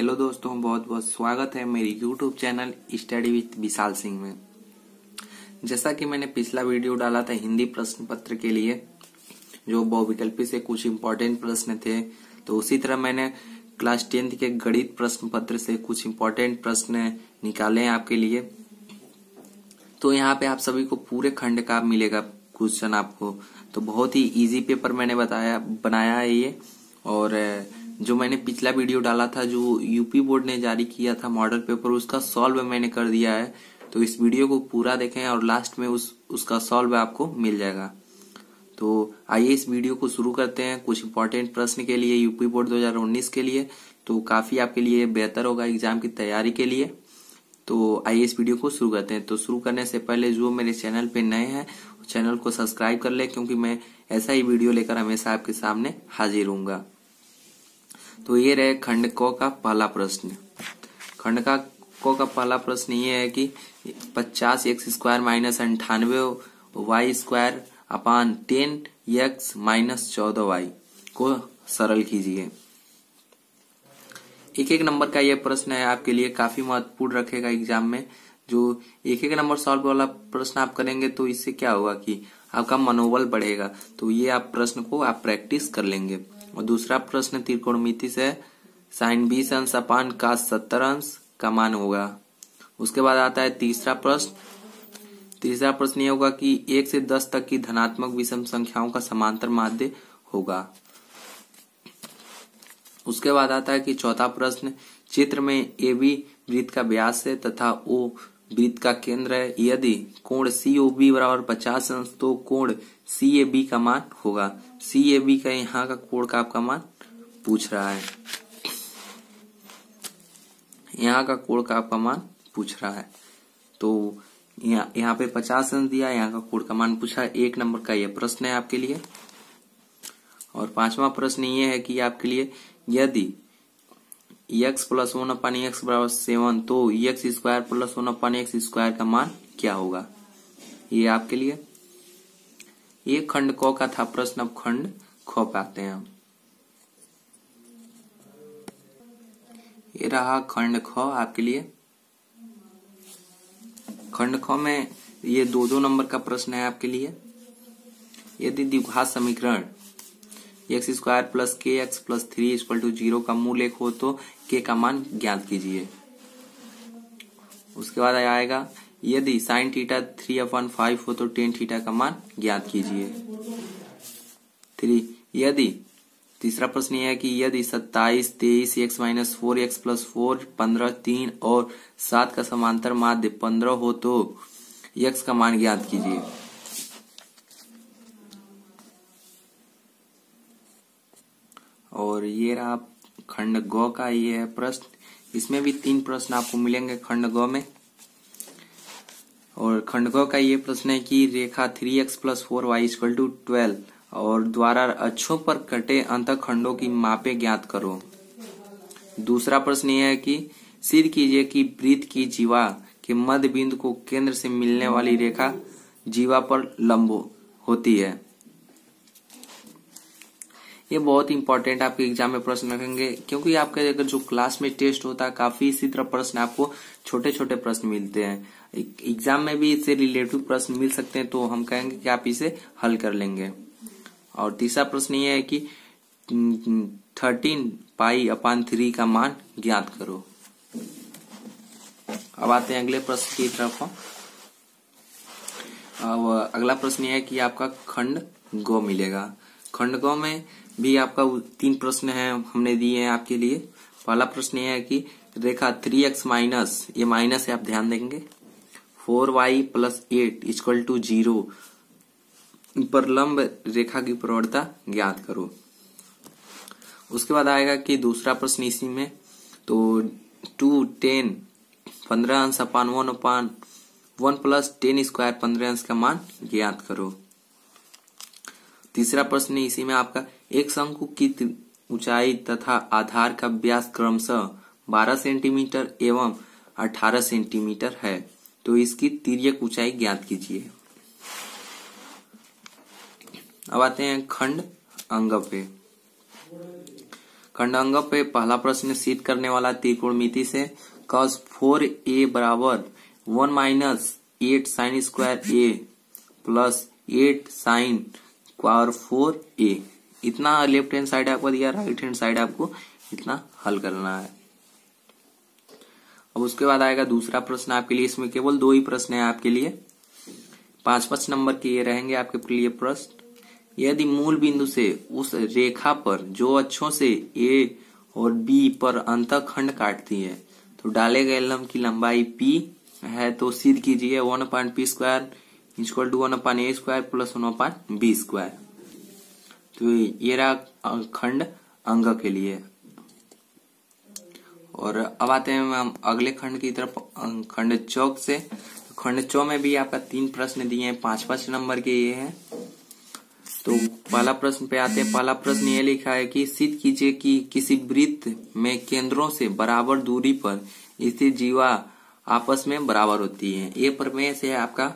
Hello दोस्तों बहुत बहुत स्वागत है मेरी YouTube channel study with Vishal Singh में। जैसा कि मैंने पिछला वीडियो डाला था हिंदी प्रश्न पत्र के लिए, जो बहुविकल्पी से कुछ इम्पोर्टेंट प्रश्न थे तो उसी तरह मैंने क्लास टेंथ के गणित प्रश्न पत्र से कुछ इम्पोर्टेंट प्रश्न निकाले हैं आपके लिए। तो यहाँ पे आप सभी को पूरे खंड का मिलेगा क्वेश्चन आपको। तो बहुत ही इजी पेपर मैंने बताया, बनाया है ये, और जो मैंने पिछला वीडियो डाला था, जो यूपी बोर्ड ने जारी किया था मॉडल पेपर, उसका सॉल्व मैंने कर दिया है। तो इस वीडियो को पूरा देखें और लास्ट में उस, उसका सॉल्व आपको मिल जाएगा। तो आइए इस वीडियो को शुरू करते हैं कुछ इंपॉर्टेंट प्रश्न के लिए यूपी बोर्ड 2019 के लिए। तो काफ़ी आपके लिए बेहतर होगा एग्ज़ाम की तैयारी के लिए। तो आइए इस वीडियो को शुरू करते हैं। तो शुरू करने से पहले जो मेरे चैनल पे नए हैं, चैनल को सब्सक्राइब कर ले, क्योंकि मैं ऐसा ही वीडियो लेकर हमेशा आपके सामने हाजिर हूँ तो ये रहे खंड क का पहला प्रश्न। खंड का क का पहला प्रश्न ये है कि पचास एक्स स्क्वायर माइनस अंठानवे y square upon ten x minus चौदह वाई को सरल कीजिए। एक एक नंबर का ये प्रश्न है, आपके लिए काफ़ी महत्वपूर्ण रखेगा एग्ज़ाम में। जो एक एक नंबर सॉल्व वाला प्रश्न आप करेंगे तो इससे क्या होगा कि आपका मनोबल बढ़ेगा। तो ये आप प्रश्न को आप प्रैक्टिस कर लेंगे। और दूसरा प्रश्न त्रिकोण त्रिकोणमिति से साइन बीस अंश अपान का सत्तर अंश का मान होगा। उसके बाद आता है तीसरा प्रश्न। तीसरा प्रश्न ये होगा कि एक से दस तक की धनात्मक विषम संख्याओं का समांतर माध्य होगा। उसके बाद आता है कि चौथा प्रश्न, चित्र में ए बी वृत्त का व्यास है तथा ओ वृत्त का केंद्र है। यदि कोण सी ओ बी बराबर पचास अंश तो कोण सी ए बी का मान होगा। सी ए बी का यहाँ का कोण का आपका मान पूछ रहा है। यहाँ का कोण का आपका मान पूछ रहा है। तो यहाँ यहाँ पे पचास अंश दिया, यहाँ का कोण का मान पूछा एक नंबर का यह प्रश्न है आपके लिए। और पांचवा प्रश्न ये है कि आपके लिए यदि x plus one upon x बराबर सेवन तो x square plus one upon x square का मान क्या होगा? ये आपके लिए। ये खंड क का था प्रश्न, अब खंड ख पे आते हैं हम। ये रहा खंड ख आपके लिए। खंड ख में ये दो दो नंबर का प्रश्न है आपके लिए। यदि द्विघात समीकरण। X square plus k x plus three equal to zero का मूल एक हो तो के का मान ज्ञात कीजिए। उसके बाद आएगा, यदि sine theta three upon five हो तो टेन थीटा का मान ज्ञात कीजिए। थ्री यदि तीसरा प्रश्न यह है कि यदि सत्ताईस, तेईस x minus four x plus four पंद्रह, तीन और सात का समांतर माध्य पंद्रह हो तो एक्स का मान ज्ञात कीजिए। और ये रहा खंड गौ का ये है प्रश्न। इसमें भी तीन प्रश्न आपको मिलेंगे खंड गौ में। और खंड गौ का ये प्रश्न है कि रेखा three x plus four y equal to twelve और द्वारा अच्छों पर कटे अंत खंडों की मापे ज्ञात करो। दूसरा प्रश्न यह है कि सिद्ध कीजिए कि वृत्त की जीवा के मध्य बिंदु को केंद्र से मिलने वाली रेखा जीवा पर लंबो होती है। ये बहुत इंपॉर्टेंट आपके एग्ज़ाम में प्रश्न रखेंगे। क्योंकि आपका अगर जो क्लास में टेस्ट होता है काफ़ी इसी तरह प्रश्न आपको छोटे छोटे प्रश्न मिलते हैं। एग्ज़ाम में भी इससे रिलेटिव प्रश्न मिल सकते हैं तो हम कहेंगे कि आप इसे हल कर लेंगे। और तीसरा प्रश्न ये है कि थर्टीन पाई अपान थ्री का मान ज्ञात करो। अब आते हैं अगले प्रश्न की तरफ़। अब अगला प्रश्न यह है कि आपका खंड गो मिलेगा। खंड गो में भी आपका तीन प्रश्न है हमने दिए हैं आपके लिए। पहला प्रश्न यह है कि रेखा थ्री एक्स माइनस ये माइनस है, आप ध्यान देंगे। Four y plus eight equal to zero पर लंब रेखा की प्रवणता ज्ञात करो। उसके बाद आएगा कि दूसरा प्रश्न इसी में तो टू टेन पंद्रह अंश upon one upon one plus tan square पंद्रह अंश का मान ज्ञात करो। तीसरा प्रश्न इसी में आपका एक शंकु की ऊंचाई तथा आधार का व्यास क्रमशः 12 सेंटीमीटर एवं 18 सेंटीमीटर है। तो इसकी तिर्यक ऊंचाई ज्ञात कीजिए। अब आते हैं खंड अंग पे। खंड अंग पे पहला प्रश्न सिद्ध करने वाला त्रिकोणमिति से कॉस फोर ए बराबर one minus eight sine square A plus eight sine square four A इतना लेफ़्ट हैंड साइड आपको दिया, राइट हैंड साइड आपको इतना हल करना है। अब उसके बाद आएगा दूसरा प्रश्न आपके लिए, इसमें केवल दो ही प्रश्न है आपके लिए। पाँच पाँच नंबर के ये रहेंगे आपके लिए प्रश्न। यदि मूल बिंदु से उस रेखा पर, जो अक्षों से ए और बी पर अंत खंड काटती है तो डाले गए लंब की लंबाई पी है तो सिद्ध कीजिए one upon P square equal to one upon A square plus one upon B square तो ये रहा खंड अंग के लिए। और अब आते हैं हम अगले खंड की तरफ़ खंड चौक से। खंड चौ में भी आपका तीन प्रश्न दिए हैं, पाँच पाँच नंबर के ये हैं। तो पहला प्रश्न पे आते हैं। पहला प्रश्न ये लिखा है कि, सिद्ध कीजिए कि किसी वृत्त में केंद्रों से बराबर दूरी पर स्थित जीवा आपस में बराबर होती है। ये प्रमेय से है आपका।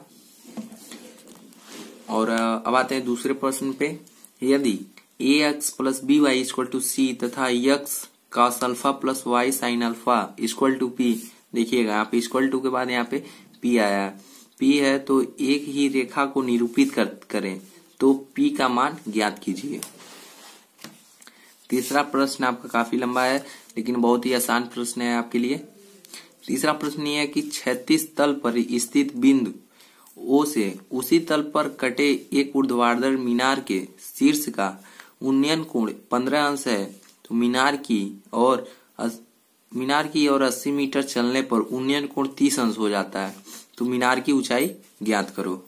और अब आते हैं दूसरे प्रश्न पे। यदि A x plus B y equal to C तथा x cos alpha plus y sine alpha equal to P देखिएगा यहाँ पे इक्वल टू के बाद यहाँ पे पी आया। पी है तो एक ही रेखा को निरूपित कर, करें तो पी का मान ज्ञात कीजिए। तीसरा प्रश्न आपका काफ़ी लंबा है लेकिन बहुत ही आसान प्रश्न है आपके लिए। तीसरा प्रश्न ये है कि छत्तीस तल पर स्थित बिंदु ओ से उसी तल पर कटे एक ऊर्ध्वाधर मीनार के शीर्ष का उन्नयन कोण पंद्रह अंश है। तो मीनार की और मीनार की और 80 मीटर चलने पर उन्नयन कोण 30 अंश हो जाता है। तो मीनार की ऊंचाई ज्ञात करो।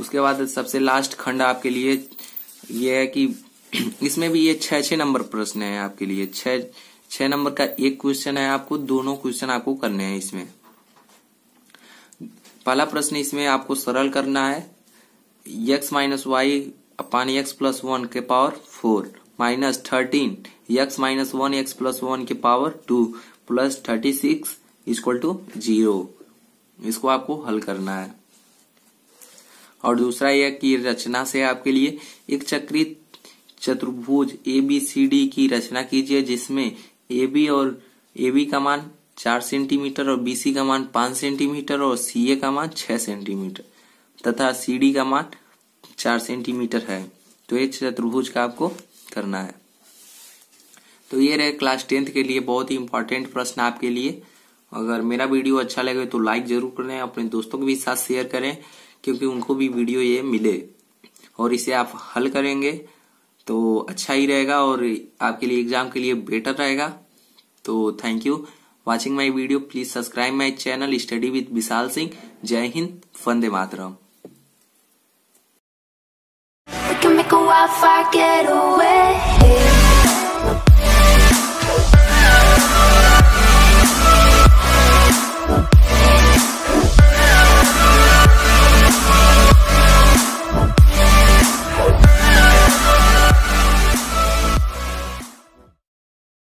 उसके बाद सबसे लास्ट खंड आपके लिए ये है कि इसमें भी ये छह छह नंबर प्रश्न है आपके लिए। छह छह नंबर का एक क्वेश्चन है आपको, दोनों क्वेश्चन आपको करने हैं इसमें। पहला प्रश्न इसमें आपको सरल करना है। X minus y upon x plus one के power four minus thirteen x minus one x plus one के power two plus thirty six equal to zero इसको आपको हल करना है। और दूसरा यह कि रचना से आपके लिए एक चक्रित चतुर्भुज ए बी सी डी की रचना कीजिए, जिसमें ए बी और ए बी का मान चार सेंटीमीटर और बी सी का मान पाँच सेंटीमीटर और सीए का मान छह सेंटीमीटर, तथा डी का मान चार सेंटीमीटर है। तो ये चतुर्भुज का आपको करना है। तो ये रहे क्लास टेंथ के लिए बहुत ही इंपॉर्टेंट प्रश्न आपके लिए। अगर मेरा वीडियो अच्छा लगे तो लाइक ज़रूर करें, अपने दोस्तों के भी साथ शेयर करें, क्योंकि उनको भी वीडियो ये मिले। और इसे आप हल करेंगे तो अच्छा ही रहेगा और आपके लिए एग्ज़ाम के लिए बेटर रहेगा। तो thank you watching my video please subscribe my channel study with Vishal Singh जय हिंद फंदे मातरम